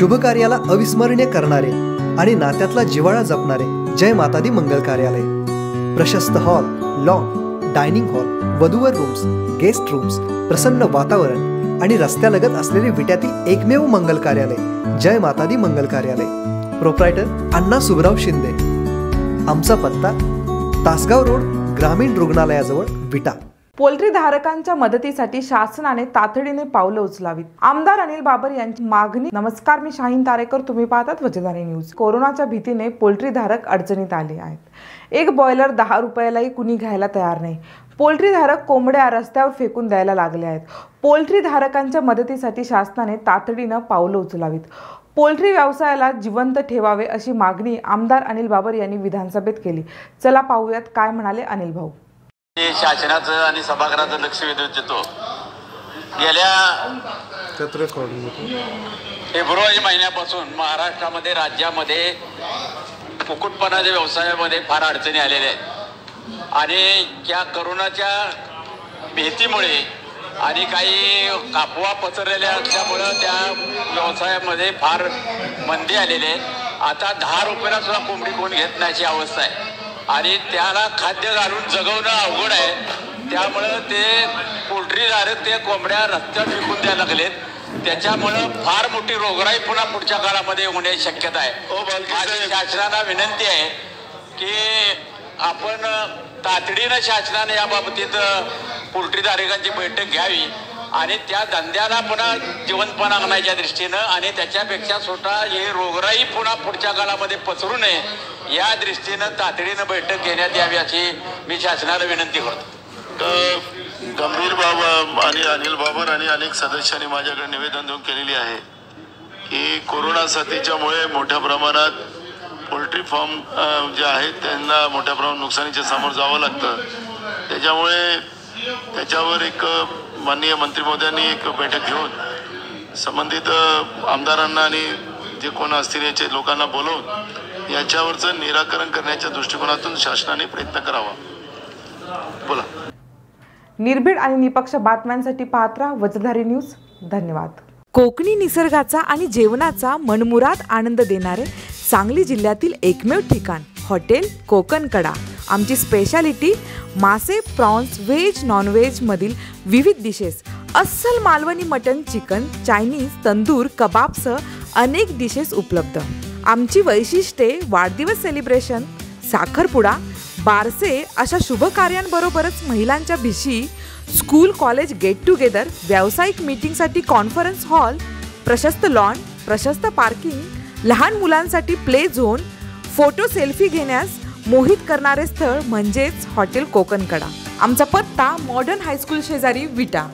शुभ कार्याला अविस्मरणीय करणारे आणि नात्यातला जिव्हाळा जपणारे जय मातादी मंगल कार्यालय. प्रशस्त हॉल लॉन डायनिंग हॉल वधूवर रूम्स गेस्ट रूम्स प्रसन्न वातावरण आणि रस्त्यालगत असलेले विट्यातील एकमेव मंगल कार्यालय जय मातादी मंगल कार्यालय. प्रोप्रायटर अण्णा सुबराव शिंदे. आमचा पत्ता तासगाव रोड ग्रामीण रुग्णालयाजवळ विटा. पोल्ट्री धारकांच्या मदतीसाठी शासनाने तातडीने पावलं उचलावीत. आमदार अनिल बाबर यांची मागणी. नमस्कार मी शाहीन तारेकर. तुम्ही पाहतात वजदारी न्यूज. कोरोनाच्या भीतीने पोल्ट्री धारक अडचणीत आले आहेत. एक बॉयलर दहा रुपयालाही कुणी घ्यायला तयार नाही. पोल्ट्री धारक कोंबड्या रस्त्यावर फेकून द्यायला लागले आहेत. पोल्ट्री धारकांच्या मदतीसाठी शासनाने तातडीनं पावलं उचलावीत. पोल्ट्री व्यवसायाला जिवंत ठेवावे अशी मागणी आमदार अनिल बाबर यांनी विधानसभेत केली. चला पाहूयात काय म्हणाले अनिल भाऊ. हे शासनाचं आणि सभागृहाचं लक्ष वेधून देतो. गेल्या फेब्रुवारी महिन्यापासून महाराष्ट्रामध्ये राज्यामध्ये कुक्कुटपणाच्या व्यवसायामध्ये फार अडचणी आलेल्या आहेत. आणि त्या करोनाच्या भीतीमुळे आणि काही कापवा पसरलेल्या असल्यामुळं त्या व्यवसायामध्ये फार मंदी आलेली आहे. आता दहा रुपयाला सुद्धा कोंबडी कोण घेत नाही अशी अवस्था आहे. आणि त्याला खाद्य घालून जगवणं अवघड आहे. त्यामुळं ते पोल्ट्रीधारक ते कोंबड्या रस्त्यावर विकून द्यायला लागलेत. त्याच्यामुळं फार मोठी रोगराई पुन्हा पुढच्या काळामध्ये होण्याची शक्यता आहे. माझी शासनाला विनंती आहे की आपण तातडीनं शासनाने या बाबतीत पोल्ट्रीधारकांची बैठक घ्यावी. आणि त्या धंद्याला पुन्हा जिवंतपणा आणण्याच्या दृष्टीनं आणि त्याच्यापेक्षा स्वतः हे रोगराई पुन्हा पुढच्या काळामध्ये पसरू नये या दृष्टीनं तातडीनं बैठक घेण्यात यावी अशी मी शासनाला विनंती करतो. तर गंभीर बाबा आणि अनिल बाबर आणि अनेक सदस्यांनी माझ्याकडे निवेदन देऊन केलेली आहे की कोरोना साथीच्यामुळे मोठ्या प्रमाणात पोल्ट्री फार्म जे आहेत त्यांना मोठ्या प्रमाणात नुकसानीच्या समोर जावं लागतं. त्याच्यामुळे त्याच्यावर एक माननीय मंत्री महोदयांनी एक बैठक घेऊन संबंधित आमदारांना आणि जे कोण असतील याचे लोकांना बोलवून याच्यावरचं निराकरण करण्याच्या दृष्टिकोनातून शासनाने प्रयत्न करावा. बोला. निर्भीड आणि निपक्ष बातम्यांसाठी पाहत राहा वजधारी न्यूज. धन्यवाद. कोकणी निसर्गाचा आणि जेवणाचा मनमुराद आनंद देणारे सांगली जिल्ह्यातील एकमेव ठिकाण हॉटेल कोकणकडा. आमची स्पेशालिटी मासे प्रॉन्स व्हेज नॉनव्हेजमधील विविध डिशेस अस्सल Malvani mutton chicken Chinese tandoor कबाबसह अनेक डिशेस उपलब्ध. आमची वैशिष्ट्ये वाढदिवस सेलिब्रेशन साखरपुडा बारसे अशा शुभ कार्यांबरोबरच महिलांच्या भिशी स्कूल कॉलेज गेट टुगेदर व्यावसायिक मीटिंगसाठी कॉन्फरन्स हॉल प्रशस्त लॉन प्रशस्त पार्किंग लहान मुलांसाठी प्ले झोन फोटो सेल्फी घेण्यास मोहित करणारे स्थळ म्हणजेच हॉटेल कोकणकडा. आमचा पत्ता मॉडर्न हायस्कूल शेजारी विटा.